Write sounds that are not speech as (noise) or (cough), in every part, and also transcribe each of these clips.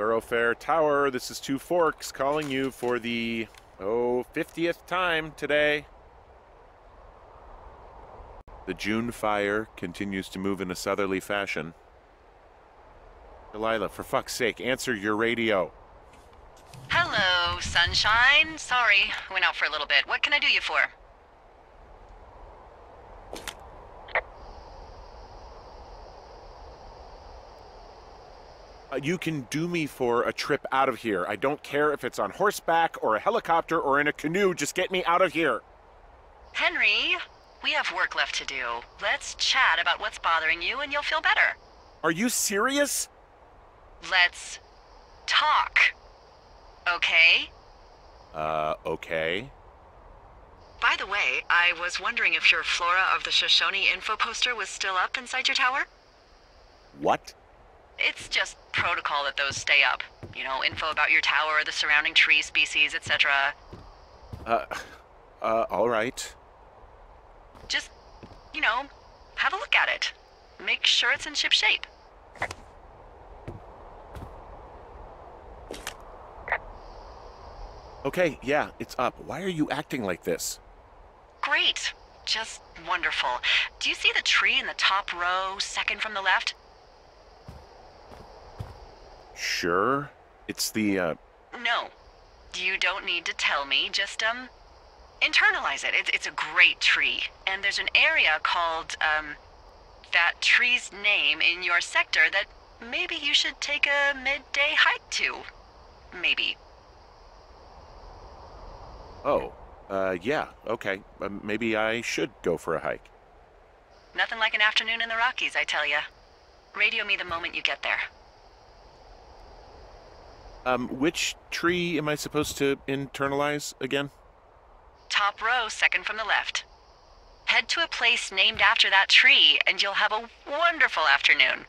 Thorofare Tower, this is Two Forks calling you for the, oh, 50th time today. The June fire continues to move in a southerly fashion. Delilah, for fuck's sake, answer your radio. Hello, sunshine. Sorry, went out for a little bit. What can I do you for? You can do me for a trip out of here. I don't care if it's on horseback or a helicopter or in a canoe. Just get me out of here. Henry, we have work left to do. Let's chat about what's bothering you and you'll feel better. Are you serious? Let's talk. Okay? Uh, okay. By the way, I was wondering if your Flora of the Shoshone info poster was still up inside your tower? What? It's just protocol that those stay up. You know, info about your tower, the surrounding tree species, etc. Uh, uh, all right. Just, you know, have a look at it. Make sure it's in ship shape. Okay, yeah, it's up. Why are you acting like this? Great. Just wonderful. Do you see the tree in the top row, second from the left? Sure. It's the, uh, No. You don't need to tell me. Just, um, internalize it. It's, it's a great tree. And there's an area called, um, that tree's name in your sector that maybe you should take a midday hike to. Maybe. oh, uh, yeah, okay. Uh, maybe I should go for a hike. Nothing like an afternoon in the Rockies, I tell ya. Radio me the moment you get there. Um, which tree am I supposed to internalize again? Top row, second from the left. Head to a place named after that tree, and you'll have a wonderful afternoon.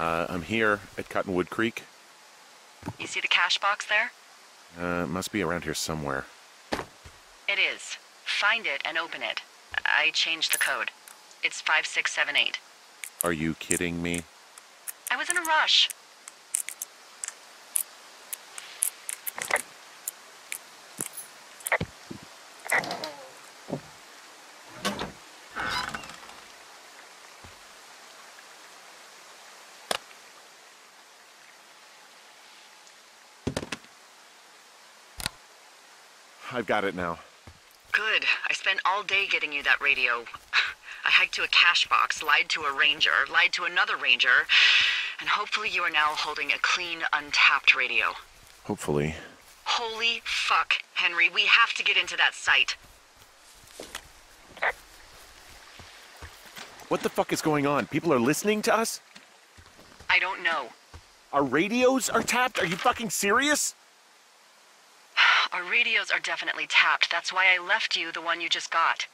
Uh, I'm here at Cottonwood Creek. You see the cash box there? Uh, it must be around here somewhere. It is. Find it and open it. I changed the code. It's 5678. Are you kidding me? I was in a rush. I've got it now. Good. I spent all day getting you that radio. (sighs) I hiked to a cash box, lied to a ranger, lied to another ranger, and hopefully you are now holding a clean, untapped radio. Hopefully. Holy fuck, Henry. We have to get into that site. What the fuck is going on? People are listening to us? I don't know. Our radios are tapped? Are you fucking serious? Our radios are definitely tapped. That's why I left you the one you just got.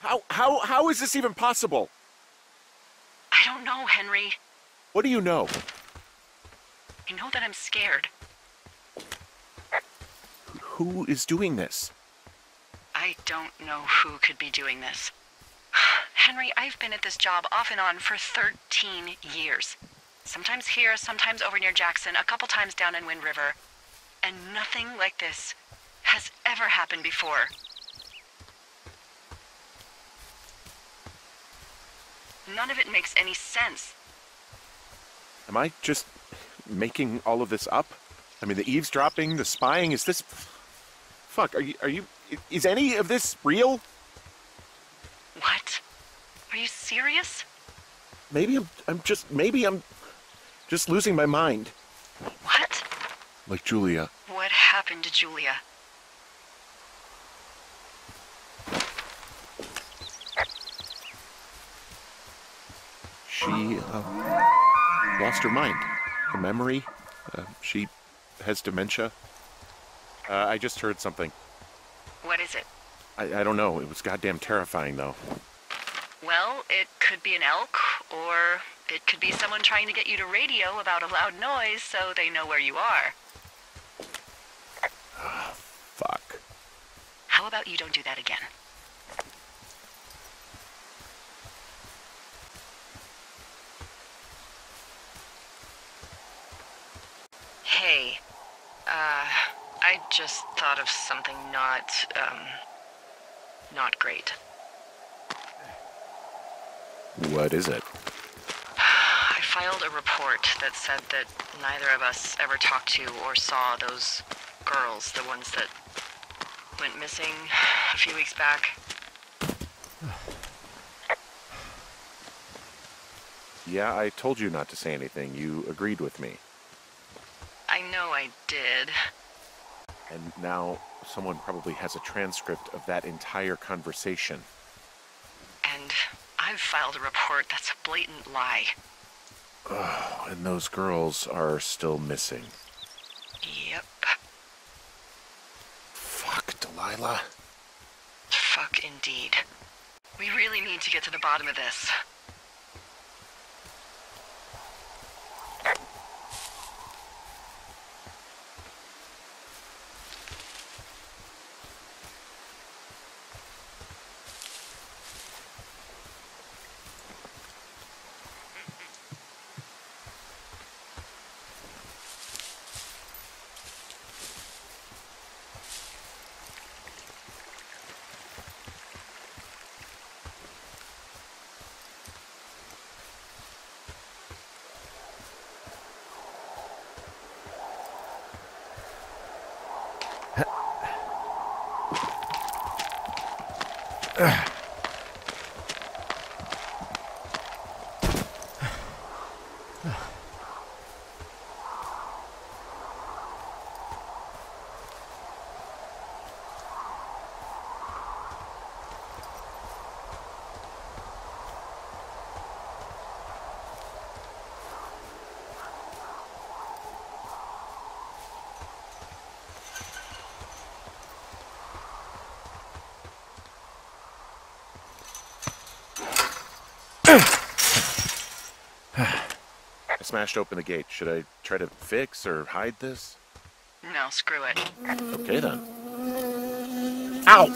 How how how is this even possible? I don't know, Henry. What do you know? I know that I'm scared. Who is doing this? I don't know who could be doing this. (sighs) Henry, I've been at this job off and on for 13 years. Sometimes here, sometimes over near Jackson, a couple times down in Wind River. And nothing like this has ever happened before. None of it makes any sense. Am I just making all of this up? I mean, the eavesdropping, the spying, is this Fuck, are you are you is any of this real? What? Are you serious? Maybe I'm I'm just maybe I'm just losing my mind. What? Like Julia. What happened to Julia? She uh, lost her mind, her memory. Uh, she has dementia. Uh, I just heard something. What is it? I, I don't know. It was goddamn terrifying, though. Well, it could be an elk, or it could be someone trying to get you to radio about a loud noise so they know where you are. Fuck. How about you don't do that again? Hey, uh, I just thought of something not, um, not great. What is it? I filed a report that said that neither of us ever talked to or saw those girls, the ones that went missing a few weeks back. (sighs) Yeah, I told you not to say anything. You agreed with me. I know I did. And now someone probably has a transcript of that entire conversation. And I've filed a report that's a blatant lie. Oh, and those girls are still missing. Yep. Fuck, Delilah. Fuck indeed. We really need to get to the bottom of this. Ugh. Smashed open the gate. Should I try to fix or hide this? No, screw it. Okay then. Ow!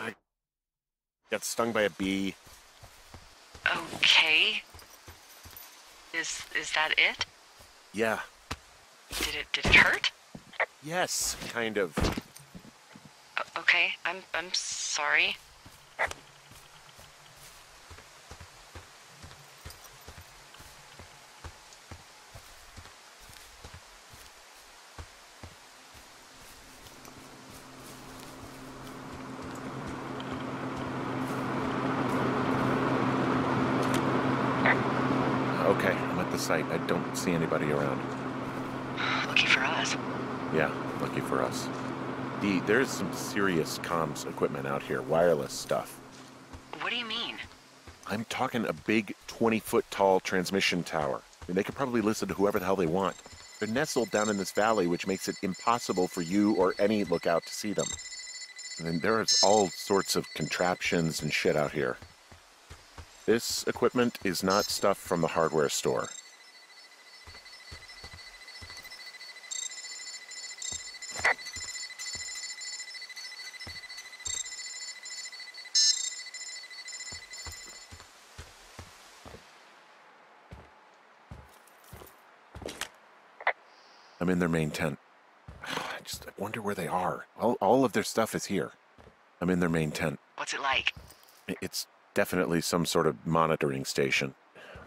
I got stung by a bee. Okay. Is is that it? Yeah. Did it did it hurt? Yes, kind of. Okay, I'm I'm sorry. Okay, The site. I don't see anybody around. Lucky for us. Yeah, lucky for us. D, there's some serious comms equipment out here, wireless stuff. What do you mean? I'm talking a big 20 foot tall transmission tower. I mean, they could probably listen to whoever the hell they want. They're nestled down in this valley, which makes it impossible for you or any lookout to see them. I mean, there's all sorts of contraptions and shit out here. This equipment is not stuff from the hardware store. In their main tent. (sighs) I just wonder where they are. All, all of their stuff is here. I'm in their main tent. What's it like? It's definitely some sort of monitoring station.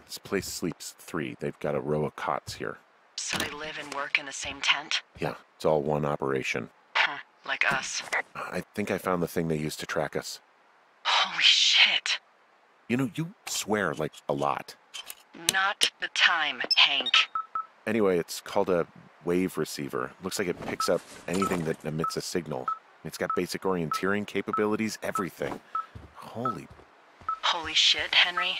This place sleeps three. They've got a row of cots here. So they live and work in the same tent? Yeah, it's all one operation. Huh, like us. I think I found the thing they used to track us. Holy shit. You know, you swear like a lot. Not the time, Hank. Anyway, it's called a wave receiver. Looks like it picks up anything that emits a signal. It's got basic orienteering capabilities, everything. Holy, Holy shit, Henry.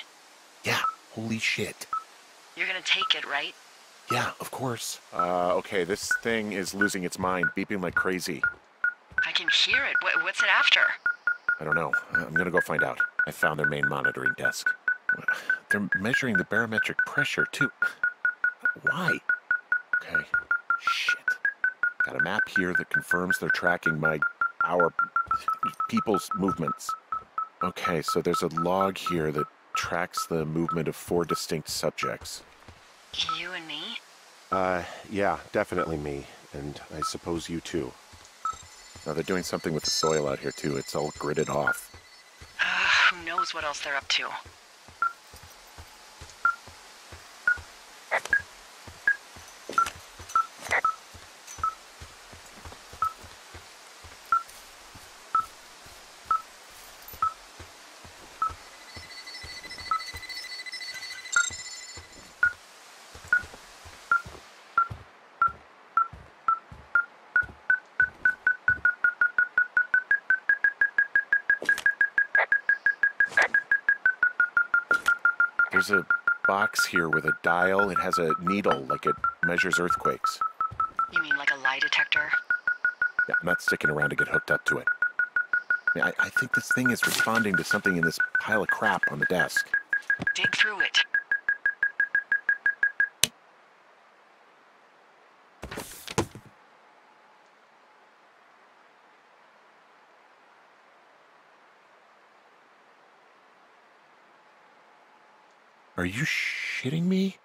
yeah, holy shit. You're gonna take it, right? Yeah, of course. Uh, okay, this thing is losing its mind, beeping like crazy. I can hear it. What, what's it after? I don't know. I'm gonna go find out. I found their main monitoring desk. They're measuring the barometric pressure, too. Why? Okay. Got a map here that confirms they're tracking my. our. people's movements. Okay, so there's a log here that tracks the movement of four distinct subjects. You and me? Uh, yeah, definitely me. And I suppose you too. Now they're doing something with the soil out here, too. It's all gridded off. Uh, (sighs) who knows what else they're up to? Here with a dial. It has a needle, like it measures earthquakes. You mean like a lie detector? Yeah, I'm not sticking around to get hooked up to it. I, I, I think this thing is responding to something in this pile of crap on the desk. Dig through it. Are you shitting me?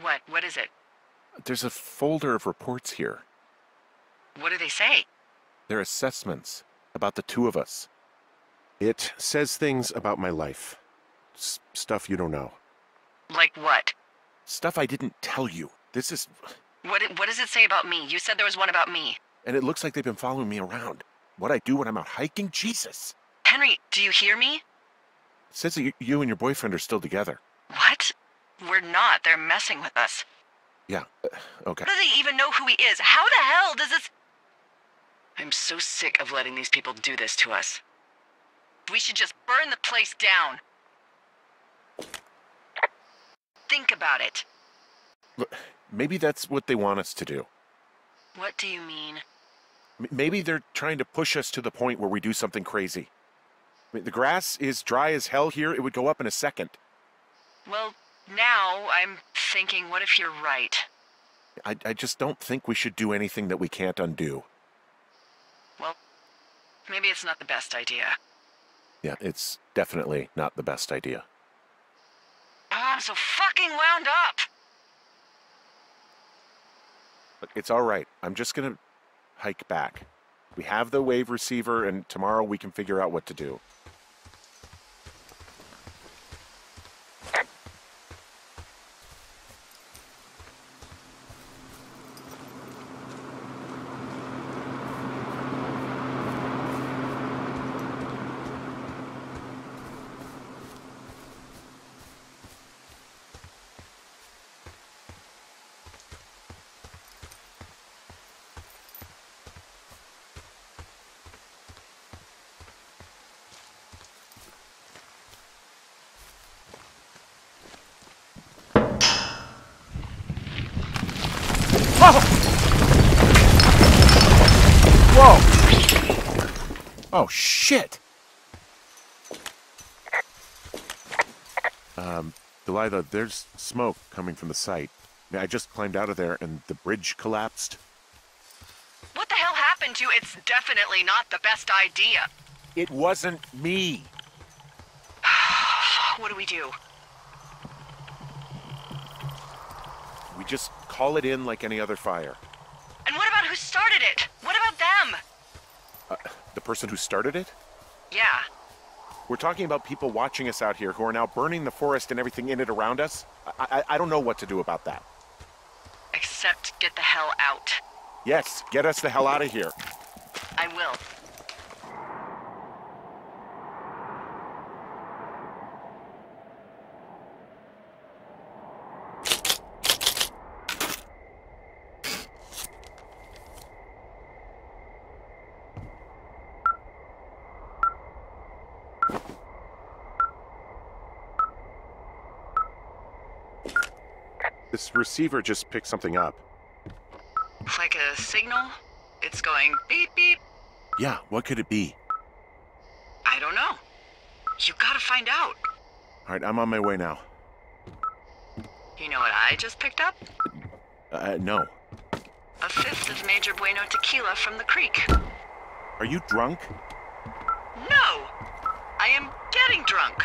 What? What is it? There's a folder of reports here. What do they say? They're assessments about the two of us. It says things about my life. S- stuff you don't know. Like what? Stuff I didn't tell you. This is. What, what does it say about me? You said there was one about me. And it looks like they've been following me around. What I do when I'm out hiking? Jesus. Henry, do you hear me? It says that you, you and your boyfriend are still together. What? We're not. They're messing with us. Yeah, uh, okay. How do they even know who he is? How the hell does this. I'm so sick of letting these people do this to us. We should just burn the place down. Think about it. Look, maybe that's what they want us to do. What do you mean? M- Maybe they're trying to push us to the point where we do something crazy. I mean, the grass is dry as hell here. It would go up in a second. Well, now I'm thinking, what if you're right? I, I just don't think we should do anything that we can't undo. Well, maybe it's not the best idea. Yeah, it's definitely not the best idea. Oh, I'm so fucking wound up! Look, it's all right. I'm just gonna hike back. We have the wave receiver, and tomorrow we can figure out what to do. Oh, shit! Um, Delilah, there's smoke coming from the site. I, mean, I just climbed out of there and the bridge collapsed. What the hell happened to you? it's definitely not the best idea? It wasn't me! (sighs) What do we do? We just call it in like any other fire. And what about who started it? What about them? Uh, the person who started it? Yeah. We're talking about people watching us out here who are now burning the forest and everything in it around us. I, I, I don't know what to do about that. Except get the hell out. Yes, get us the hell out of here. I will. This receiver just picked something up. Like a signal? It's going beep beep. Yeah, what could it be? I don't know. You gotta find out. All right, I'm on my way now. You know what I just picked up? Uh, no. A fifth of Major Bueno tequila from the creek. Are you drunk? No! I am getting drunk.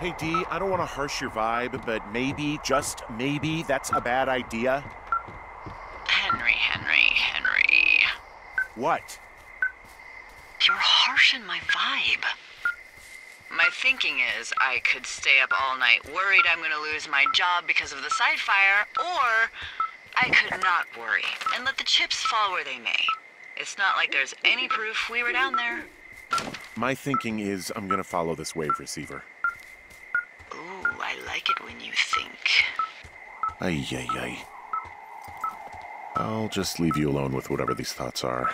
Hey, D, I don't want to harsh your vibe, but maybe, just maybe, that's a bad idea. Henry, Henry, Henry. What? You're harshing my vibe. My thinking is I could stay up all night worried I'm gonna lose my job because of the side fire, or I could not worry and let the chips fall where they may. It's not like there's any proof we were down there. My thinking is I'm gonna follow this wave receiver. I like it when you think. Ay, ay, ay. I'll just leave you alone with whatever these thoughts are.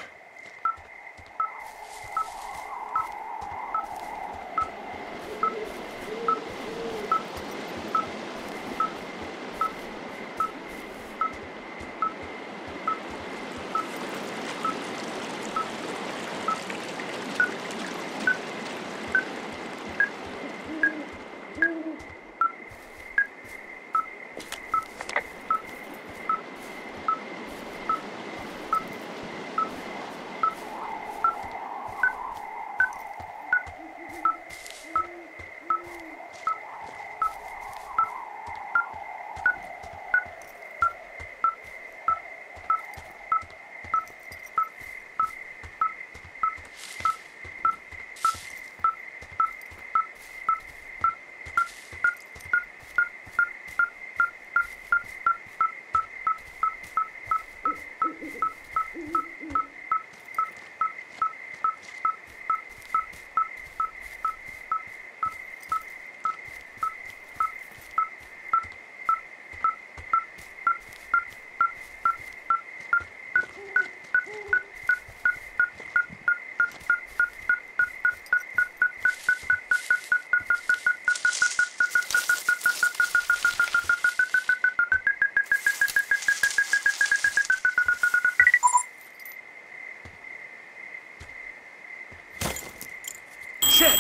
Shit!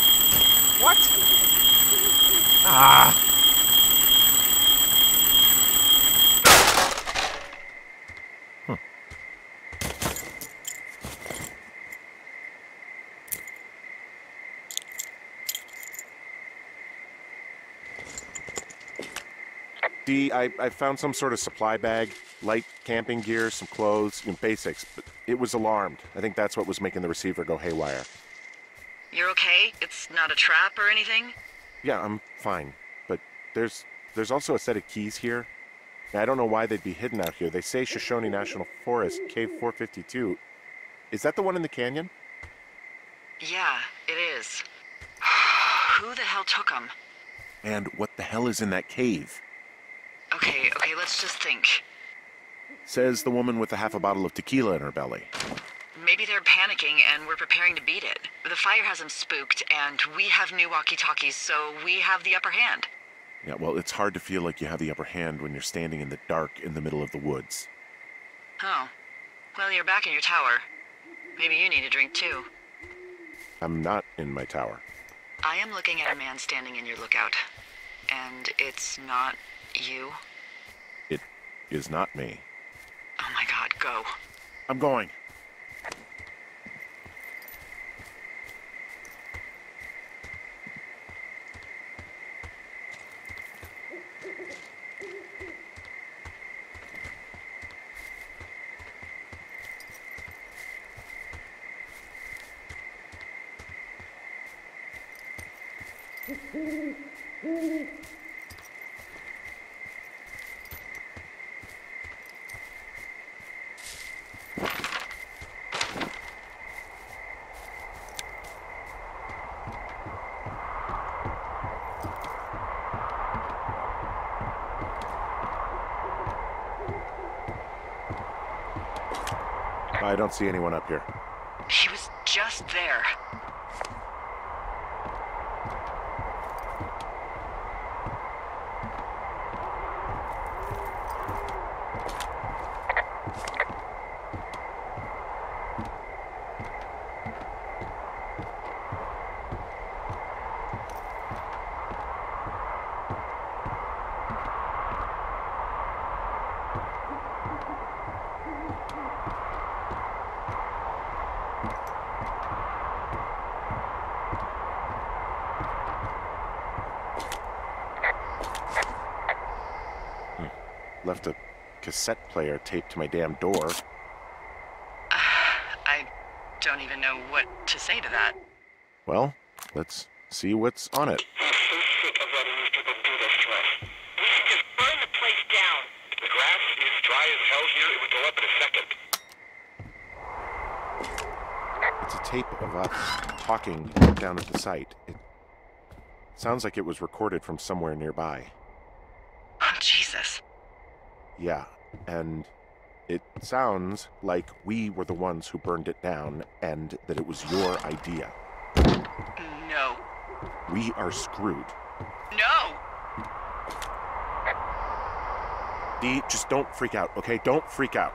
What? Ah! D, I, I found some sort of supply bag, light camping gear, some clothes, you know, basics, but it was alarmed. I think that's what was making the receiver go haywire. You're okay? It's not a trap or anything? Yeah, I'm fine, but there's there's also a set of keys here. Now, I don't know why they'd be hidden out here. They say Shoshone National Forest, Cave 452. Is that the one in the canyon? Yeah, it is. (sighs) Who the hell took them? And what the hell is in that cave? Okay, okay, let's just think. Says the woman with a half a bottle of tequila in her belly. Maybe they're panicking and we're preparing to beat it. The fire has them spooked, and we have new walkie talkies, so we have the upper hand. Yeah, well, it's hard to feel like you have the upper hand when you're standing in the dark in the middle of the woods. Oh. Well, you're back in your tower. Maybe you need a drink too. I'm not in my tower. I am looking at a man standing in your lookout. And it's not you? It is not me. Oh my god, go. I'm going. I don't see anyone up here. He was just there. Left a cassette player taped to my damn door. (sighs) I don't even know what to say to that. Well, let's see what's on it. I'm so sick of letting these people do this to us. We should just burn the place down. The grass is dry as hell here. It would go up in a second. It's a tape of us talking down at the site. It sounds like it was recorded from somewhere nearby. Oh, Jesus. Yeah, and it sounds like we were the ones who burned it down and that it was your idea. No. We are screwed. No! Dee, just don't freak out, okay? Don't freak out.